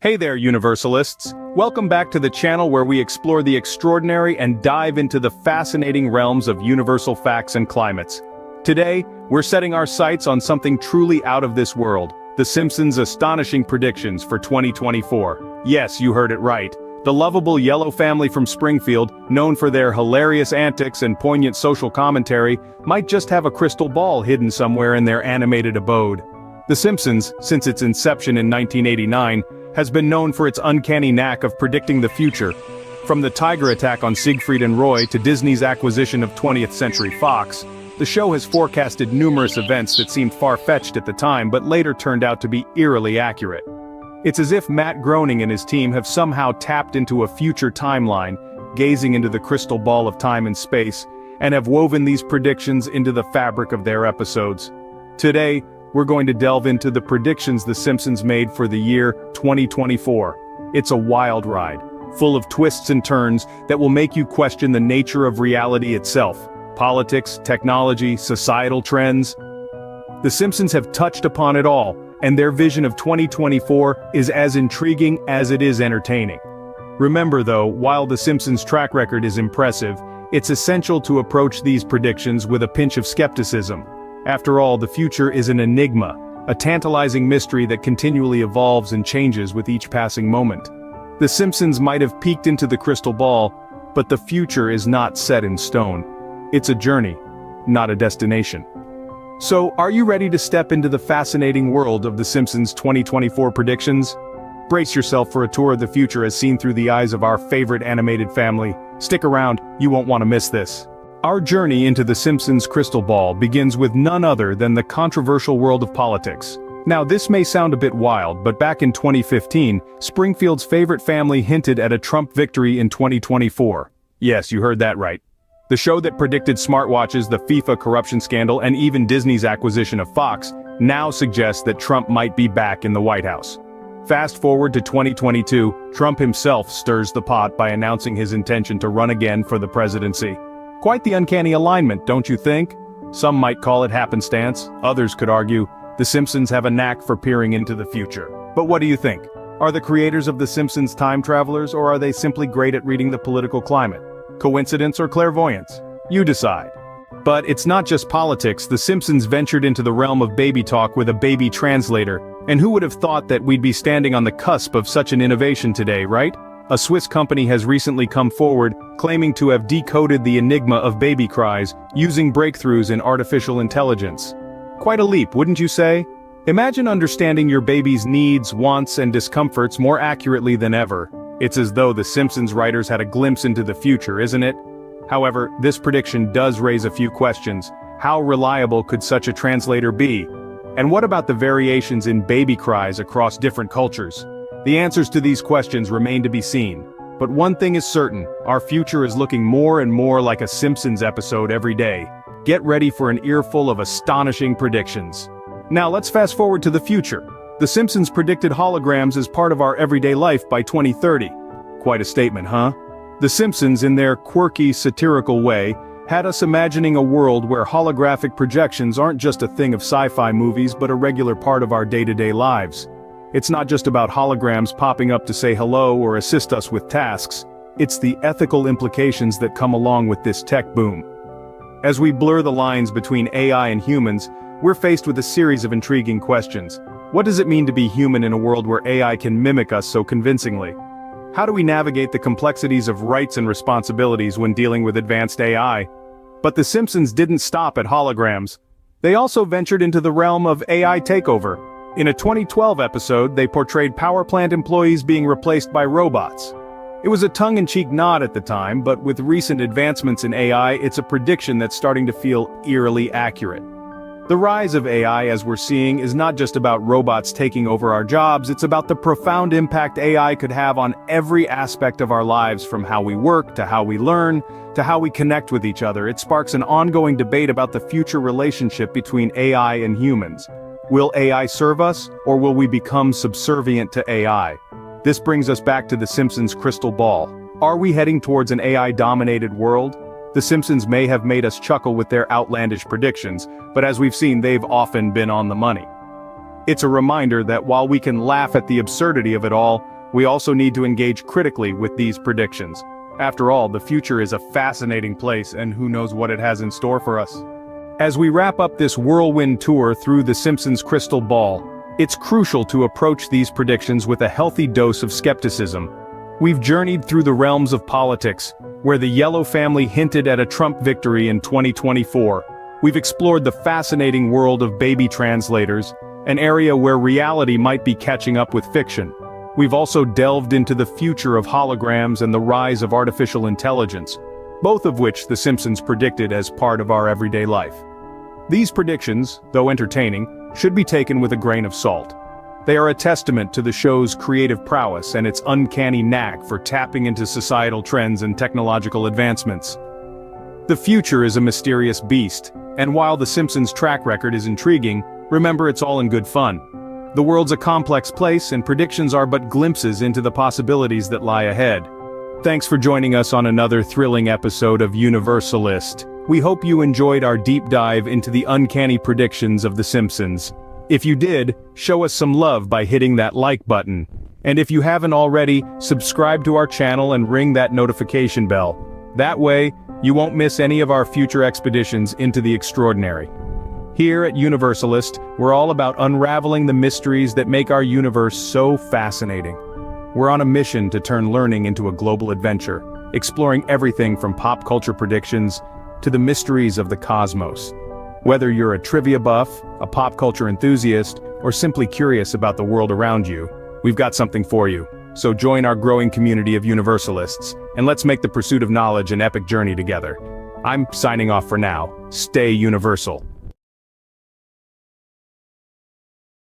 Hey there, Universalists! Welcome back to the channel where we explore the extraordinary and dive into the fascinating realms of universal facts and climates. Today, we're setting our sights on something truly out of this world, The Simpsons' astonishing predictions for 2024. Yes, you heard it right. The lovable yellow family from Springfield, known for their hilarious antics and poignant social commentary, might just have a crystal ball hidden somewhere in their animated abode. The Simpsons, since its inception in 1989, has been known for its uncanny knack of predicting the future. From the Tiger attack on Siegfried and Roy to Disney's acquisition of 20th Century Fox, the show has forecasted numerous events that seemed far-fetched at the time but later turned out to be eerily accurate. It's as if Matt Groening and his team have somehow tapped into a future timeline, gazing into the crystal ball of time and space, and have woven these predictions into the fabric of their episodes. Today, we're going to delve into the predictions The Simpsons made for the year 2024. It's a wild ride, full of twists and turns that will make you question the nature of reality itself, politics, technology, societal trends. The Simpsons have touched upon it all, and their vision of 2024 is as intriguing as it is entertaining. Remember though, while The Simpsons' track record is impressive, it's essential to approach these predictions with a pinch of skepticism. After all, the future is an enigma, a tantalizing mystery that continually evolves and changes with each passing moment. The Simpsons might have peeked into the crystal ball, but the future is not set in stone. It's a journey, not a destination. So, are you ready to step into the fascinating world of The Simpsons 2024 predictions? Brace yourself for a tour of the future as seen through the eyes of our favorite animated family. Stick around, you won't want to miss this. Our journey into The Simpsons crystal ball begins with none other than the controversial world of politics. Now this may sound a bit wild, but back in 2015, Springfield's favorite family hinted at a Trump victory in 2024. Yes, you heard that right. The show that predicted smartwatches, the FIFA corruption scandal, and even Disney's acquisition of Fox, now suggests that Trump might be back in the White House. Fast forward to 2022, Trump himself stirs the pot by announcing his intention to run again for the presidency. Quite the uncanny alignment, don't you think? Some might call it happenstance, others could argue, The Simpsons have a knack for peering into the future. But what do you think? Are the creators of The Simpsons time travelers or are they simply great at reading the political climate? Coincidence or clairvoyance? You decide. But it's not just politics, The Simpsons ventured into the realm of baby talk with a baby translator, and who would have thought that we'd be standing on the cusp of such an innovation today, right? A Swiss company has recently come forward, claiming to have decoded the enigma of baby cries, using breakthroughs in artificial intelligence. Quite a leap, wouldn't you say? Imagine understanding your baby's needs, wants, and discomforts more accurately than ever. It's as though the Simpsons writers had a glimpse into the future, isn't it? However, this prediction does raise a few questions. How reliable could such a translator be? And what about the variations in baby cries across different cultures? The answers to these questions remain to be seen. But one thing is certain, our future is looking more and more like a Simpsons episode every day. Get ready for an earful of astonishing predictions. Now let's fast forward to the future. The Simpsons predicted holograms as part of our everyday life by 2030. Quite a statement, huh? The Simpsons, in their quirky, satirical way, had us imagining a world where holographic projections aren't just a thing of sci-fi movies but a regular part of our day-to-day -day lives. It's not just about holograms popping up to say hello or assist us with tasks, it's the ethical implications that come along with this tech boom. As we blur the lines between AI and humans, we're faced with a series of intriguing questions. What does it mean to be human in a world where AI can mimic us so convincingly? How do we navigate the complexities of rights and responsibilities when dealing with advanced AI? But The Simpsons didn't stop at holograms. They also ventured into the realm of AI takeover, in a 2012 episode, they portrayed power plant employees being replaced by robots. It was a tongue-in-cheek nod at the time, but with recent advancements in AI, it's a prediction that's starting to feel eerily accurate. The rise of AI, as we're seeing, is not just about robots taking over our jobs, it's about the profound impact AI could have on every aspect of our lives from how we work, to how we learn, to how we connect with each other. It sparks an ongoing debate about the future relationship between AI and humans. Will AI serve us, or will we become subservient to AI? This brings us back to The Simpsons' crystal ball. Are we heading towards an AI-dominated world? The Simpsons may have made us chuckle with their outlandish predictions, but as we've seen they've often been on the money. It's a reminder that while we can laugh at the absurdity of it all, we also need to engage critically with these predictions. After all, the future is a fascinating place and who knows what it has in store for us. As we wrap up this whirlwind tour through The Simpsons crystal ball, it's crucial to approach these predictions with a healthy dose of skepticism. We've journeyed through the realms of politics, where the Yellow family hinted at a Trump victory in 2024. We've explored the fascinating world of baby translators, an area where reality might be catching up with fiction. We've also delved into the future of holograms and the rise of artificial intelligence, both of which The Simpsons predicted as part of our everyday life. These predictions, though entertaining, should be taken with a grain of salt. They are a testament to the show's creative prowess and its uncanny knack for tapping into societal trends and technological advancements. The future is a mysterious beast, and while The Simpsons' track record is intriguing, remember it's all in good fun. The world's a complex place and predictions are but glimpses into the possibilities that lie ahead. Thanks for joining us on another thrilling episode of Universalyst. We hope you enjoyed our deep dive into the uncanny predictions of The Simpsons. If you did, show us some love by hitting that like button. And if you haven't already, subscribe to our channel and ring that notification bell. That way, you won't miss any of our future expeditions into the extraordinary. Here at Universalyst, we're all about unraveling the mysteries that make our universe so fascinating. We're on a mission to turn learning into a global adventure, exploring everything from pop culture predictions to the mysteries of the cosmos. Whether you're a trivia buff, a pop culture enthusiast, or simply curious about the world around you, we've got something for you. So join our growing community of universalists, and let's make the pursuit of knowledge an epic journey together. I'm signing off for now. Stay universal.